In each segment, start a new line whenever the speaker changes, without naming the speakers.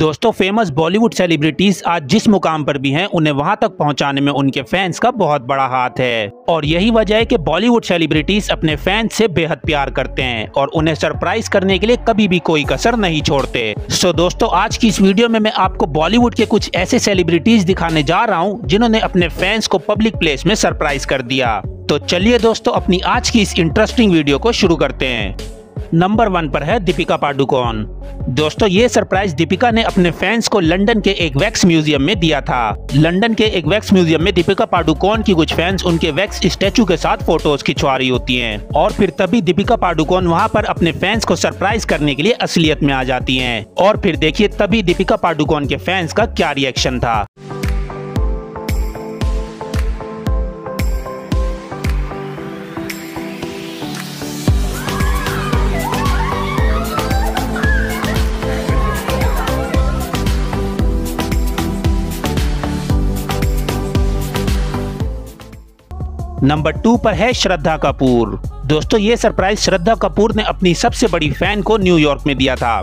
दोस्तों famous Bollywood celebrities आज जिस मुकाम पर भी हैं, उन्हें वहाँ तक पहुँचाने में उनके फैंस का बहुत बड़ा हाथ है। और यही वजह है कि बॉलीवुड सेलिब्रिटीज अपने फैंस से बेहद प्यार करते हैं और उन्हें सरप्राइज़ करने के लिए कभी भी कोई कसर नहीं छोड़ते। सो दोस्तों, आज की इस वीडियो में मैं आपको बॉलीवुड के कुछ ऐसे सेलिब्रिटीज दिखाने जा रहा हूँ, जिन्होंने अपने फैंस को पब्लिक प्लेस में सरप्राइज़ कर दिया। तो चलिए, दोस्तों, अपनी आज की इस इंटरेस्टिंग वीडियो को शुरू करते हैं। नंबर वन पर है दीपिका पाडुकोन दोस्तों, ये सरप्राइज़ दीपिका ने अपने फैंस को लंदन के एक वैक्स म्यूज़ियम में दिया था। लंदन के एक वैक्स म्यूज़ियम में दीपिका पाडुकोन की कुछ फैंस उनके वैक्स स्टेचू के साथ फ़ोटोज़ खिंचवा रही होती हैं। और फिर तभी दीपिका पाडुकोन वहाँ पर अपने फैंस को सरप्राइज़ करने के लिए असलियत में आ जाती है। और फिर देखिए, तभी दीपिका पाडुकोन के फैंस का क्या रिएक्शन था। नंबर टू पर है श्रद्धा कपूर। दोस्तों, ये सरप्राइज़ श्रद्धा कपूर ने अपनी सबसे बड़ी फ़ैन को न्यूयॉर्क में दिया था।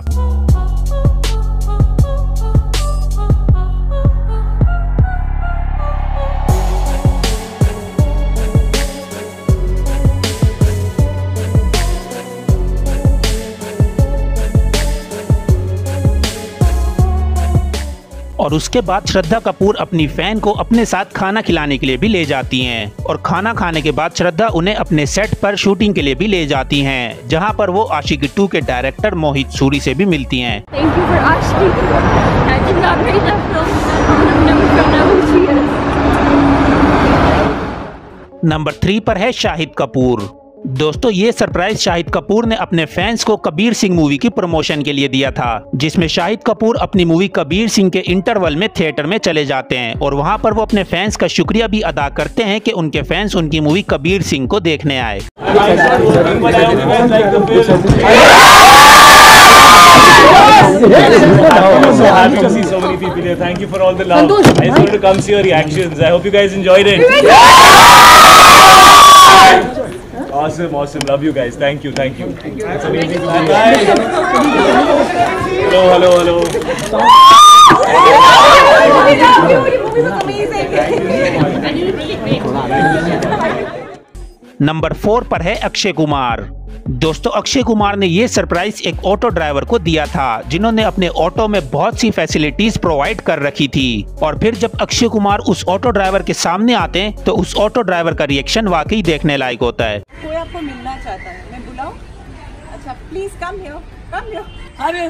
और उसके बाद श्रद्धा कपूर अपनी फ़ैन को अपने साथ खाना खिलाने के लिए भी ले जाती हैं। और खाना खाने के बाद श्रद्धा उन्हें अपने सेट पर शूटिंग के लिए भी ले जाती हैं जहाँ पर वो आशिकी टू के डायरेक्टर मोहित सूरी से भी मिलती हैं। नंबर थ्री पर है शाहिद कपूर। दोस्तों ये सरप्राइज़ शाहिद कपूर ने अपने फैंस को कबीर सिंह मूवी की प्रमोशन के लिए दिया था जिसमें शाहिद कपूर अपनी मूवी कबीर सिंह के इंटरवल में थिएटर में चले जाते हैं और वहाँ पर वो अपने फैंस का शुक्रिया भी अदा करते हैं कि उनके फैंस उनकी मूवी कबीर सिंह को देखने आए
so happy to see so many people here. Thank you for all the love. I just wanted to come see your reactions. I hope you guys enjoyed it. Awesome, awesome. Love you guys. Thank you, thank you. It's amazing to see you. Hello, hello, hello.
Number four पर है अक्षय कुमार। दोस्तों, अक्षय कुमार ने ये surprise एक auto driver को दिया था, जिन्होंने अपने ऑटो में बहुत सी फैसिलिटीज़ प्रोवाइड कर रखी थी। और फिर जब अक्षय कुमार उस ऑटो ड्राइवर के सामने आते हैं तो उस ऑटो ड्राइवर का रिएक्शन वाकई देखने लायक होता है।
कोई आपको मिलना चाहता है? मैं बुलाऊं? अच्छा please come here come here अरे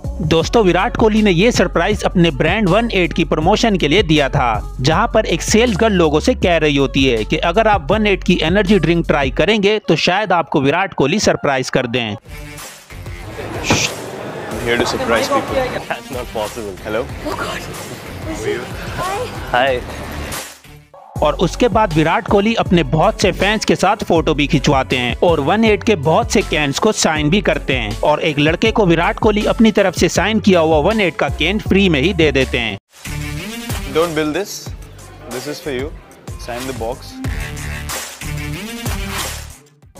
दोस्तों विराट कोहली ने ये सरप्राइज़ अपने ब्रांड वन एट की प्रमोशन के लिए दिया था जहाँ पर एक सेल्स गर्ल लोगों से कह रही होती है कि अगर आप वन एट की एनर्जी ड्रिंक ट्राई करेंगे तो शायद आपको विराट कोहली सरप्राइज़ कर दें
here to surprise people. That's not possible. Hello? Hi.
और उसके बाद विराट कोहली अपने बहुत से फैंस के साथ फ़ोटो भी खिंचवाते हैं और वन एट के बहुत से कैंस को साइन भी करते हैं और एक लड़के को विराट कोहली अपनी तरफ़ से साइन किया हुआ वन एट का कैन फ्री में ही दे देते हैं.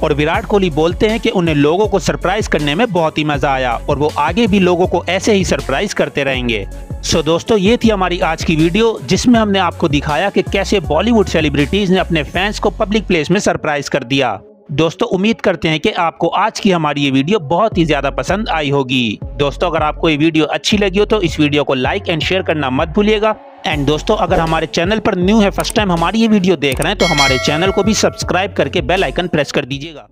और विराट कोहली बोलते हैं कि उन्हें लोगों को सरप्राइज़ करने में बहुत ही मज़ा आया और वो आगे भी लोगों को ऐसे ही सरप्राइज़ करते रहेंगे। सो so, दोस्तों ये थी हमारी आज की वीडियो जिसमें हमने आपको दिखाया कि कैसे बॉलीवुड सेलिब्रिटीज ने अपने फैंस को पब्लिक प्लेस में सरप्राइज़ कर दिया। दोस्तों उम्मीद करते हैं कि आपको आज की हमारी ये वीडियो बहुत ही ज़्यादा पसंद आई होगी। दोस्तों अगर आपको ये वीडियो अच्छी लगी हो तो इस वीडियो को लाइक एंड शेयर करना मत भूलिएगा। एंड दोस्तों, अगर हमारे चैनल पर न्यू है फ़र्स्ट टाइम हमारी ये वीडियो देख रहे हैं तो हमारे चैनल को भी सब्सक्राइब करके बेल आइकन प्रेस कर दीजिएगा।